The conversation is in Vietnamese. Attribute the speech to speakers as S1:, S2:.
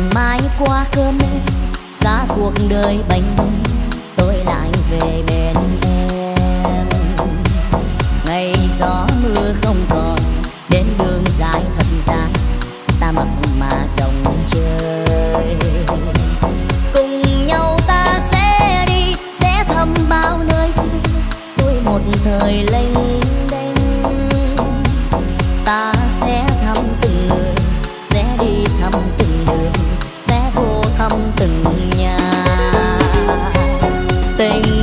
S1: từng mai qua cơn mê xa cuộc đời bánh bông tôi lại về bên em. Ngày gió mưa không còn, đến đường dài thật dài, ta mặc mà rồng chơi. Cùng nhau ta sẽ đi, sẽ thăm bao nơi xưa xuôi một thời lênh phòng nhà. Tình